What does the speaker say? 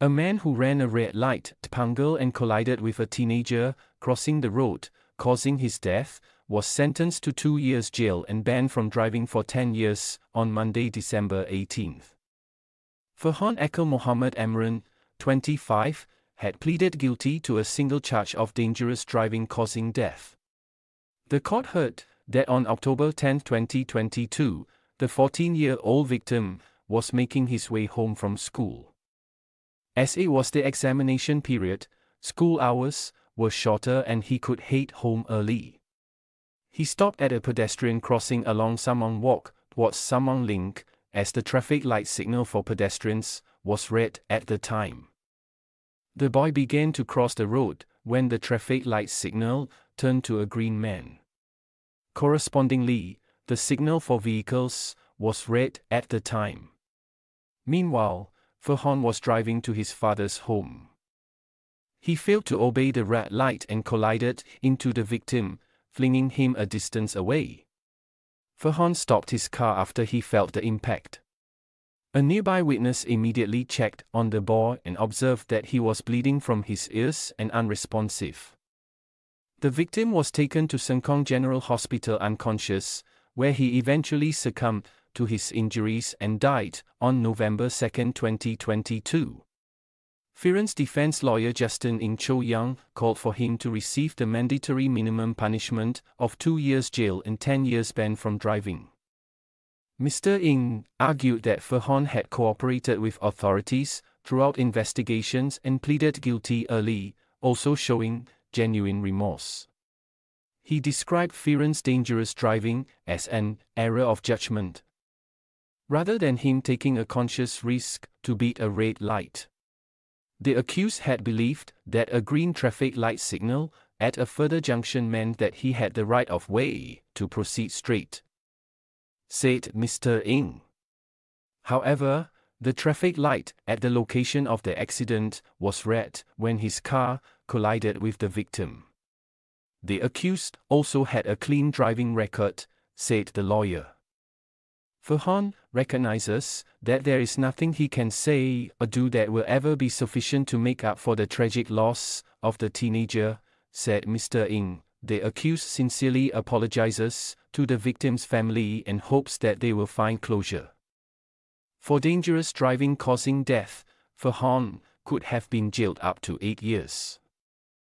A man who ran a red light Punggol and collided with a teenager crossing the road, causing his death, was sentenced to two years jail and banned from driving for 10 years on Monday, December 18. Farhan Ekel Mohammed Emran, 25, had pleaded guilty to a single charge of dangerous driving causing death. The court heard that on October 10, 2022, the 14 year old victim was making his way home from school. As it was the examination period, school hours were shorter and he could head home early. He stopped at a pedestrian crossing along Sumang Walk towards Sumang Link, as the traffic light signal for pedestrians was red at the time. The boy began to cross the road when the traffic light signal turned to a green man. Correspondingly, the signal for vehicles was red at the time. Meanwhile, Farhan was driving to his father's home. He failed to obey the red light and collided into the victim, flinging him a distance away. Farhan stopped his car after he felt the impact. A nearby witness immediately checked on the boy and observed that he was bleeding from his ears and unresponsive. The victim was taken to Sengkang General Hospital unconscious, where he eventually succumbed to his injuries and died on November 2, 2022. Farhan's defense lawyer Justin Ng Cho Young called for him to receive the mandatory minimum punishment of two years jail and 10 years ban from driving. Mr. Ng argued that Farhan had cooperated with authorities throughout investigations and pleaded guilty early, also showing genuine remorse. He described Farhan's dangerous driving as an error of judgment, rather than him taking a conscious risk to beat a red light. The accused had believed that a green traffic light signal at a further junction meant that he had the right of way to proceed straight. Said Mr. Ng. However, the traffic light at the location of the accident was red when his car collided with the victim. The accused also had a clean driving record, said the lawyer. Farhan recognizes that there is nothing he can say or do that will ever be sufficient to make up for the tragic loss of the teenager, said Mr. Ng. The accused sincerely apologizes to the victim's family and hopes that they will find closure. For dangerous driving causing death, Farhan could have been jailed up to eight years.